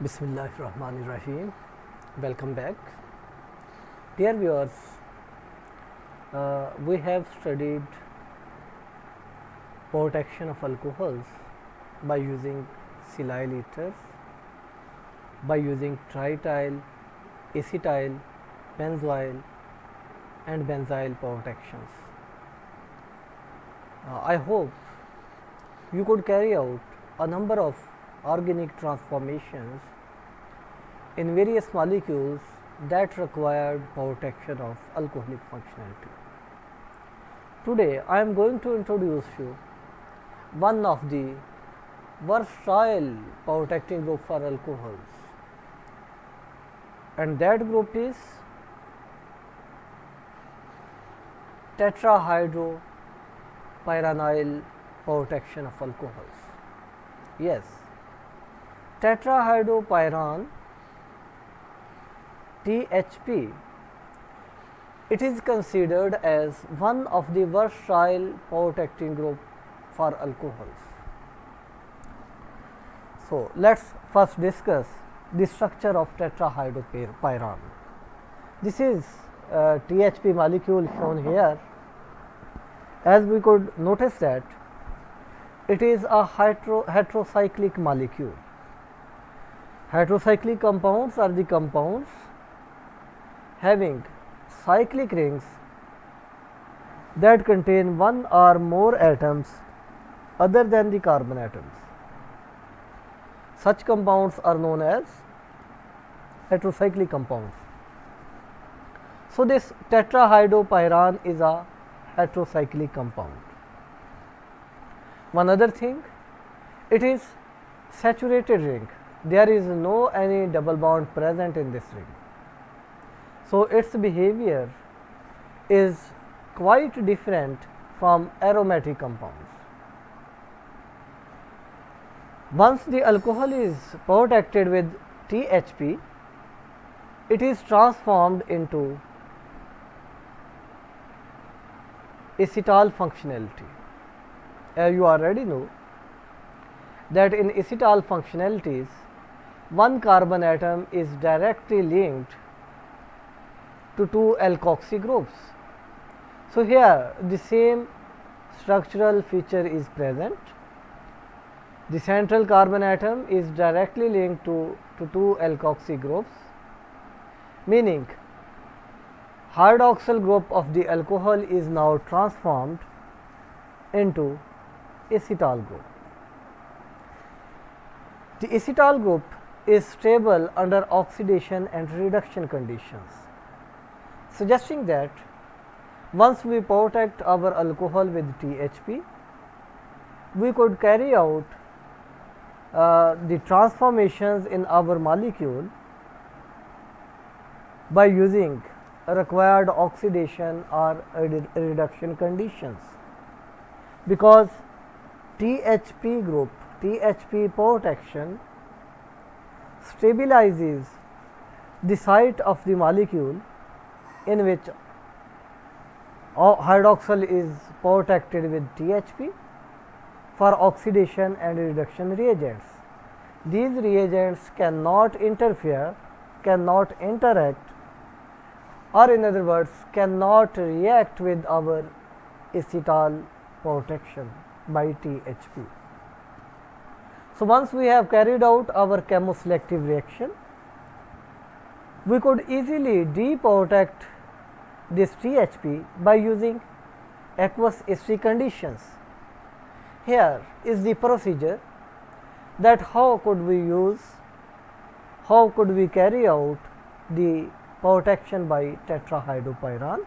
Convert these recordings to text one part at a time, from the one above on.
Bismillahirrahmanirrahim. Welcome back. Dear viewers, uh, we have studied protection of alcohols by using silyl ethers, by using trityl, acetyl, benzoyl and benzyl protections. Uh, I hope you could carry out a number of organic transformations in various molecules that required protection of alcoholic functionality. Today I am going to introduce you one of the versatile protecting group for alcohols and that group is tetrahydropyranyl protection of alcohols. Yes, tetrahydropyran THP it is considered as one of the versatile protecting group for alcohols. So, let us first discuss the structure of tetrahydropyran. This is uh, THP molecule shown here as we could notice that it is a hetero, heterocyclic molecule. Heterocyclic compounds are the compounds having cyclic rings that contain one or more atoms other than the carbon atoms. Such compounds are known as heterocyclic compounds. So, this tetrahydropyran is a heterocyclic compound. One other thing, it is saturated ring. There is no any double bond present in this ring. So, its behavior is quite different from aromatic compounds. Once the alcohol is protected with THP, it is transformed into acetal functionality. As you already know that in acetal functionalities, one carbon atom is directly linked to two alkoxy groups. So, here the same structural feature is present. The central carbon atom is directly linked to, to two alkoxy groups, meaning hydroxyl group of the alcohol is now transformed into acetal group. The acetal group is stable under oxidation and reduction conditions, suggesting that once we protect our alcohol with THP, we could carry out uh, the transformations in our molecule by using required oxidation or reduction conditions. Because THP group THP protection stabilizes the site of the molecule in which hydroxyl is protected with THP for oxidation and reduction reagents. These reagents cannot interfere, cannot interact or in other words cannot react with our acetal protection by THP. So, once we have carried out our chemoselective reaction, we could easily deprotect this THP by using aqueous acidic conditions. Here is the procedure that how could we use, how could we carry out the protection by tetrahydropyran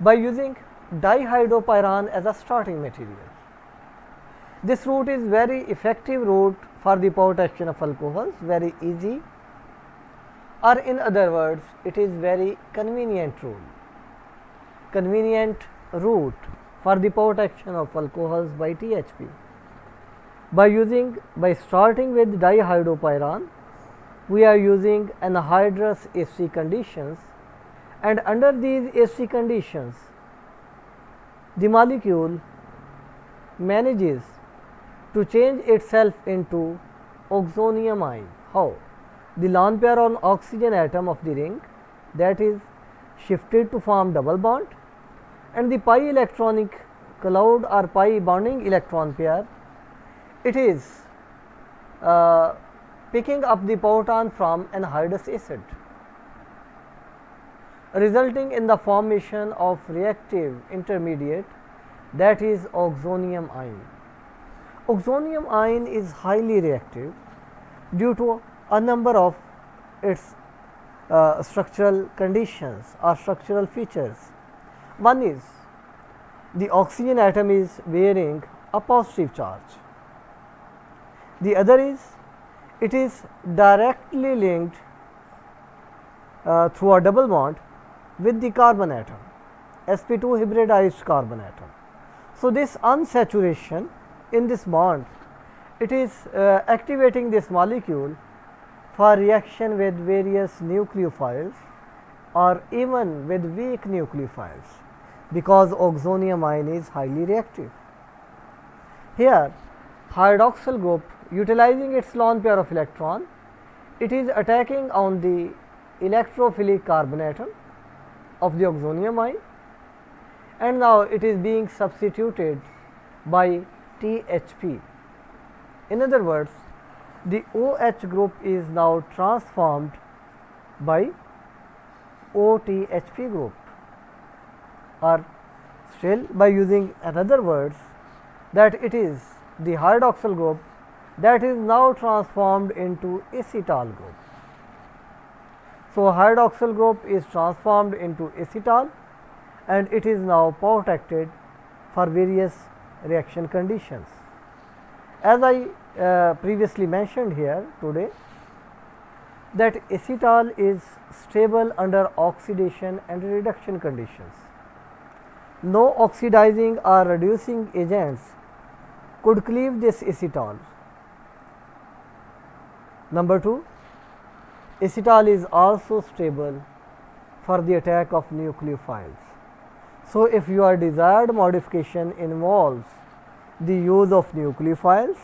by using dihydropyran as a starting material. This route is very effective route for the protection of alcohols, very easy or in other words it is very convenient route. convenient route for the protection of alcohols by THP. By using, by starting with dihydropyran, we are using anhydrous acidic conditions and under these acidic conditions, the molecule manages to change itself into oxonium ion. How? The lone pair on oxygen atom of the ring that is shifted to form double bond and the pi electronic cloud or pi bonding electron pair it is uh, picking up the proton from anhydrous acid resulting in the formation of reactive intermediate that is oxonium ion. Oxonium ion is highly reactive due to a number of its uh, structural conditions or structural features. One is the oxygen atom is bearing a positive charge. The other is it is directly linked uh, through a double bond with the carbon atom sp2 hybridized carbon atom. So, this unsaturation in this bond it is uh, activating this molecule for reaction with various nucleophiles or even with weak nucleophiles because oxonium ion is highly reactive. Here hydroxyl group utilizing its lone pair of electron it is attacking on the electrophilic carbon atom of the oxonium ion and now it is being substituted by THP. In other words, the OH group is now transformed by OTHP group or still by using another words that it is the hydroxyl group that is now transformed into acetal group. So, hydroxyl group is transformed into acetal and it is now protected for various reaction conditions. As I uh, previously mentioned here today that acetal is stable under oxidation and reduction conditions. No oxidizing or reducing agents could cleave this acetal. Number 2 acetal is also stable for the attack of nucleophiles. So, if your desired modification involves the use of nucleophiles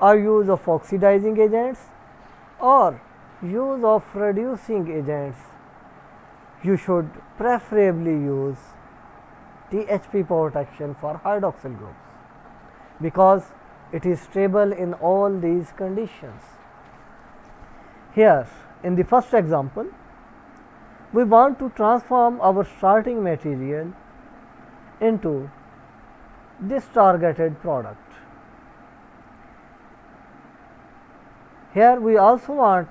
or use of oxidizing agents or use of reducing agents, you should preferably use THP protection for hydroxyl groups because it is stable in all these conditions. Here in the first example, we want to transform our starting material into this targeted product. Here we also want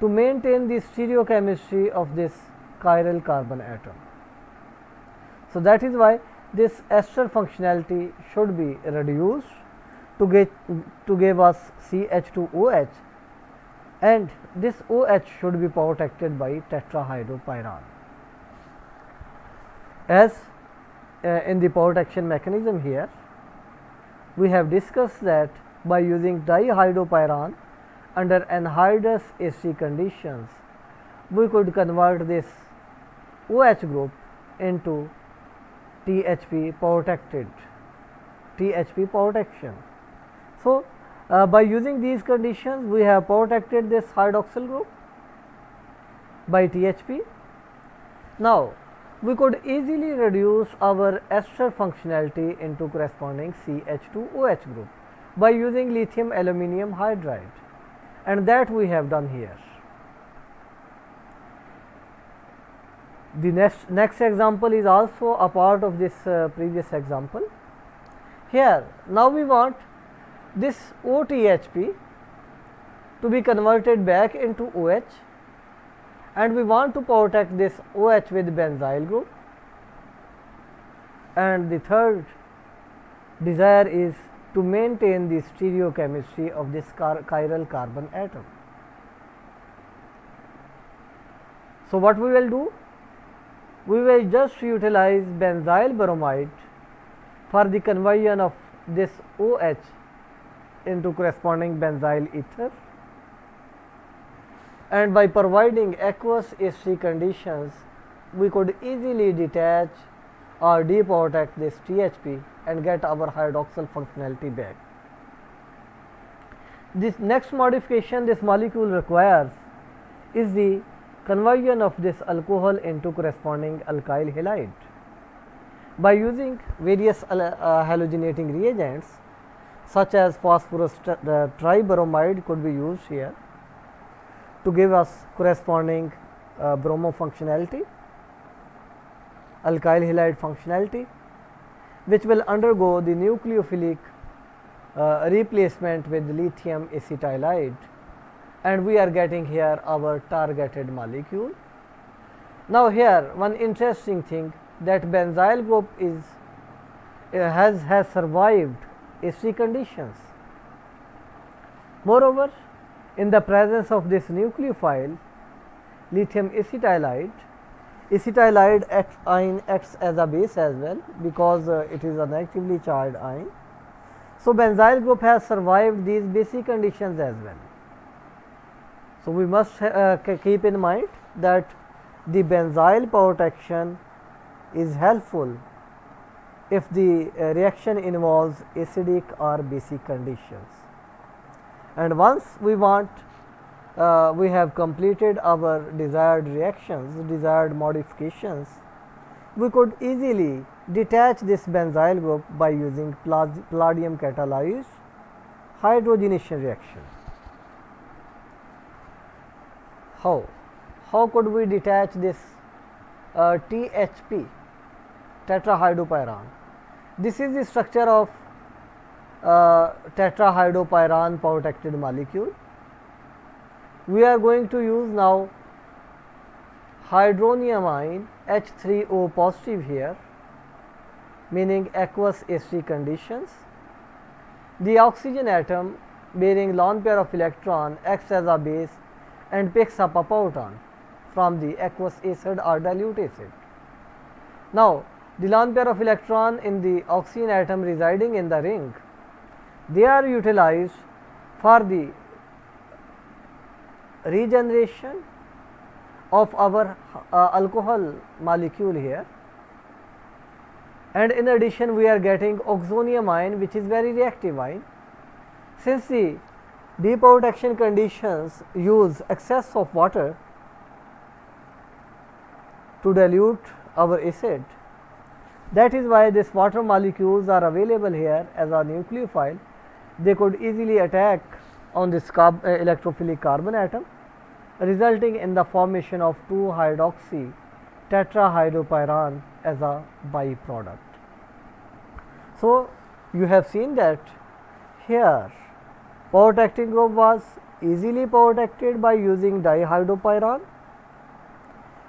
to maintain the stereochemistry of this chiral carbon atom. So, that is why this ester functionality should be reduced to get to give us CH2OH and this OH should be protected by tetrahydropyran. As uh, in the protection mechanism here, we have discussed that by using dihydropyran under anhydrous AC conditions, we could convert this OH group into THP protected THP protection. So, uh, by using these conditions, we have protected this hydroxyl group by THP. Now, we could easily reduce our ester functionality into corresponding CH2OH group by using lithium aluminum hydride and that we have done here. The next, next example is also a part of this uh, previous example. Here, now we want this OTHP to be converted back into OH and we want to protect this OH with benzyl group and the third desire is to maintain the stereochemistry of this car chiral carbon atom. So, what we will do? We will just utilize benzyl bromide for the conversion of this OH into corresponding benzyl ether and by providing aqueous AC conditions we could easily detach or deprotect this THP and get our hydroxyl functionality back. This next modification this molecule requires is the conversion of this alcohol into corresponding alkyl halide. By using various uh, halogenating reagents such as phosphorus uh, tribromide could be used here to give us corresponding uh, bromo functionality, alkyl halide functionality which will undergo the nucleophilic uh, replacement with lithium acetylide and we are getting here our targeted molecule. Now, here one interesting thing that benzyl group is uh, has has survived AC conditions. Moreover, in the presence of this nucleophile lithium acetylide, acetylide ion acts as a base as well because uh, it is a negatively charged ion. So, benzyl group has survived these basic conditions as well. So, we must uh, keep in mind that the benzyl protection is helpful if the uh, reaction involves acidic or basic conditions. And once we want uh, we have completed our desired reactions, desired modifications, we could easily detach this benzyl group by using palladium catalyzed hydrogenation reaction. How? How could we detach this uh, THP tetrahydropyran? This is the structure of uh, tetrahydropyran protected molecule. We are going to use now hydronium ion H3O positive here meaning aqueous AC conditions. The oxygen atom bearing lone pair of electron acts as a base and picks up a proton from the aqueous acid or dilute acid. Now, the lone pair of electron in the oxygen atom residing in the ring, they are utilized for the regeneration of our uh, alcohol molecule here and in addition we are getting oxonium ion which is very reactive ion. Since the deprotection conditions use excess of water to dilute our acid that is why these water molecules are available here as a nucleophile they could easily attack on this carb, uh, electrophilic carbon atom resulting in the formation of 2 hydroxy tetrahydropyran as a byproduct. So, you have seen that here protecting group was easily protected by using dihydropyran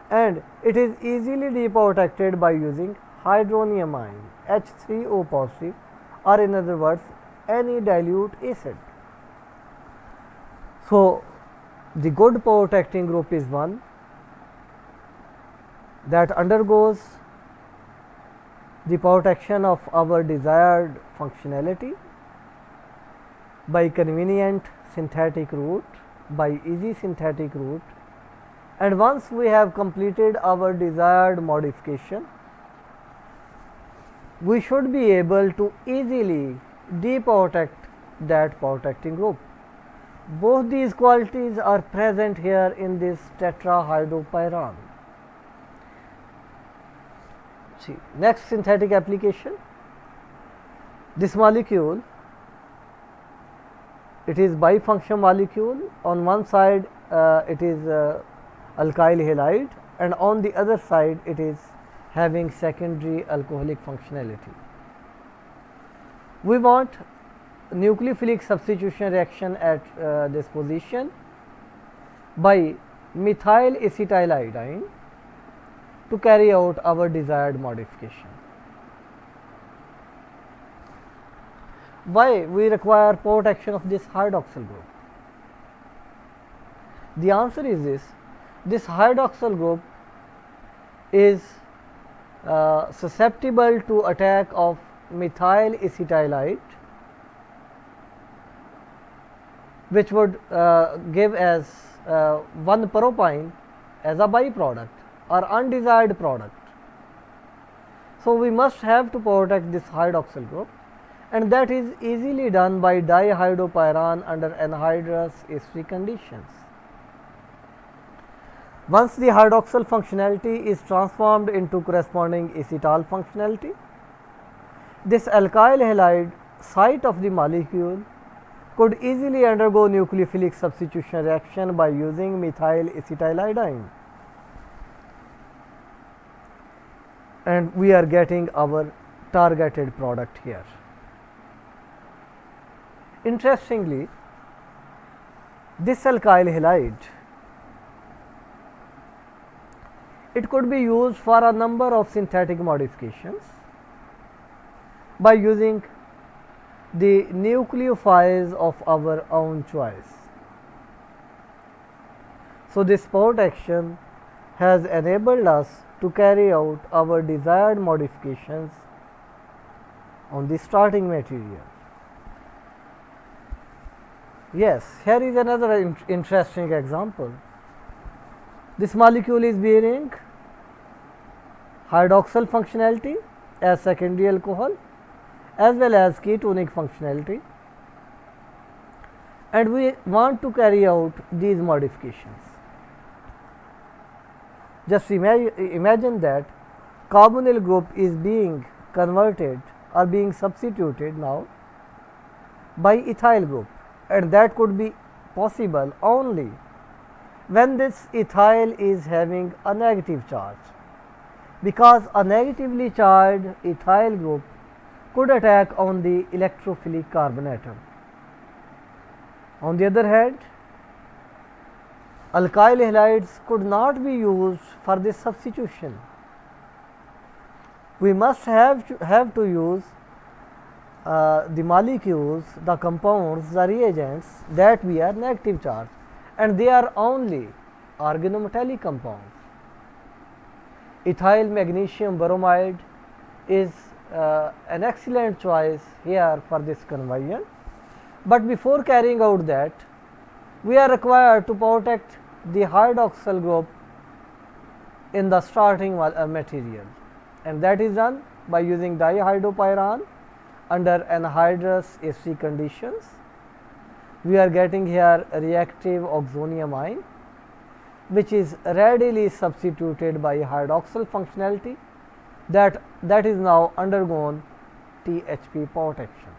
and it is easily deprotected by using hydronium ion H3O positive or in other words any dilute acid. So, the good protecting group is one that undergoes the protection of our desired functionality by convenient synthetic route, by easy synthetic route and once we have completed our desired modification, we should be able to easily deprotect that protecting group. Both these qualities are present here in this tetrahydropyran. See, next synthetic application. This molecule, it is bifunction molecule. On one side, uh, it is uh, alkyl halide, and on the other side, it is having secondary alcoholic functionality. We want nucleophilic substitution reaction at uh, this position by methyl acetylide to carry out our desired modification. Why we require protection of this hydroxyl group? The answer is this, this hydroxyl group is uh, susceptible to attack of methyl acetylide which would uh, give as uh, 1 propyne as a byproduct or undesired product. So, we must have to protect this hydroxyl group and that is easily done by dihydropyran under anhydrous acidic conditions. Once the hydroxyl functionality is transformed into corresponding acetal functionality, this alkyl halide site of the molecule could easily undergo nucleophilic substitution reaction by using methyl acetylide. And we are getting our targeted product here. Interestingly, this alkyl halide it could be used for a number of synthetic modifications by using the nucleophiles of our own choice. So, this protection has enabled us to carry out our desired modifications on the starting material. Yes, here is another in interesting example. This molecule is bearing hydroxyl functionality as secondary alcohol as well as ketonic functionality. And we want to carry out these modifications. Just ima imagine that carbonyl group is being converted or being substituted now by ethyl group. And that could be possible only when this ethyl is having a negative charge. Because a negatively charged ethyl group could attack on the electrophilic carbon atom. On the other hand, alkyl halides could not be used for this substitution. We must have to, have to use uh, the molecules, the compounds, the reagents that we are negative charge and they are only organometallic compounds. Ethyl magnesium bromide is uh, an excellent choice here for this conversion, but before carrying out that we are required to protect the hydroxyl group in the starting uh, material. And that is done by using dihydropyran under anhydrous acidic conditions. We are getting here reactive oxonium ion which is readily substituted by hydroxyl functionality that that is now undergone THP protection.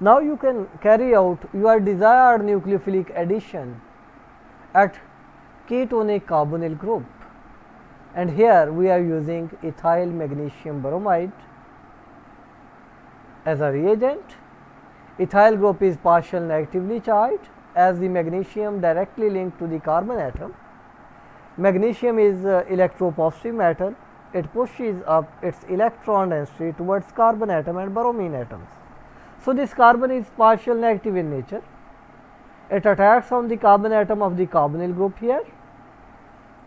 Now you can carry out your desired nucleophilic addition at ketonic carbonyl group and here we are using ethyl magnesium bromide as a reagent. Ethyl group is partial negatively charged as the magnesium directly linked to the carbon atom. Magnesium is uh, electropositive metal it pushes up its electron density towards carbon atom and bromine atoms. So, this carbon is partial negative in nature. It attacks on the carbon atom of the carbonyl group here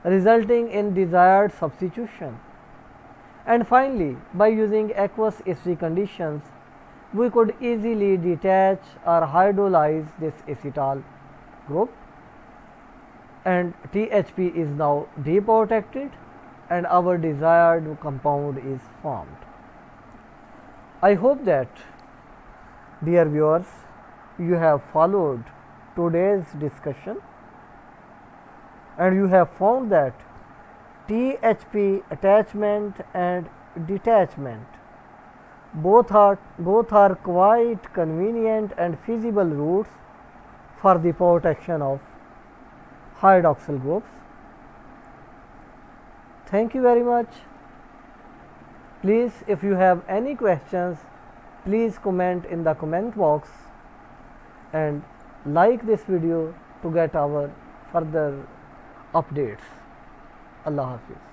resulting in desired substitution. And finally, by using aqueous acidic conditions, we could easily detach or hydrolyze this acetal group and THP is now deprotected and our desired compound is formed. I hope that dear viewers you have followed today's discussion and you have found that THP attachment and detachment both are both are quite convenient and feasible routes for the protection of hydroxyl groups Thank you very much. Please if you have any questions please comment in the comment box and like this video to get our further updates. Allah Hafiz.